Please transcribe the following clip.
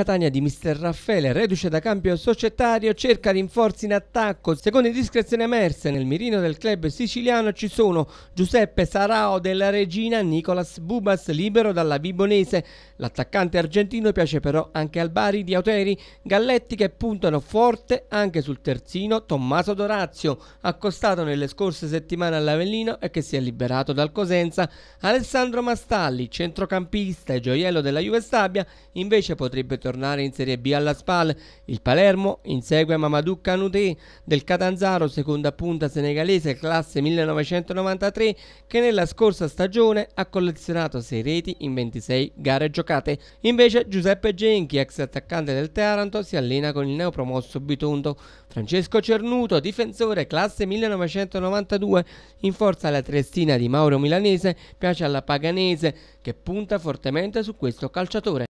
Catania di mister Raffaele, reduce da cambio societario, cerca rinforzi in attacco. Secondo indiscrezioni emerse nel mirino del club siciliano ci sono Giuseppe Sarao della Regina, Nicolas Bubas libero dalla Vibonese. L'attaccante argentino piace però anche al Bari di Auteri, Galletti che puntano forte anche sul terzino Tommaso Dorazio, accostato nelle scorse settimane all'Avellino e che si è liberato dal Cosenza. Alessandro Mastalli, centrocampista e gioiello della Juve Stabia, invece potrebbe tornare in Serie B alla SPAL. Il Palermo insegue Mamadou Kanouté del Catanzaro, seconda punta senegalese classe 1993, che nella scorsa stagione ha collezionato 6 reti in 26 gare giocate. Invece Giuseppe Genchi, ex attaccante del Taranto, si allena con il neopromosso Bitondo. Francesco Cernuto, difensore classe 1992, in forza alla Triestina di Mauro Milanese, piace alla Paganese, che punta fortemente su questo calciatore.